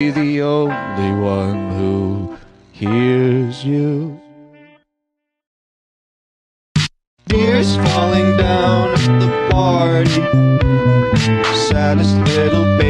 be the only one who hears you. Tears falling down at the party, saddest little baby.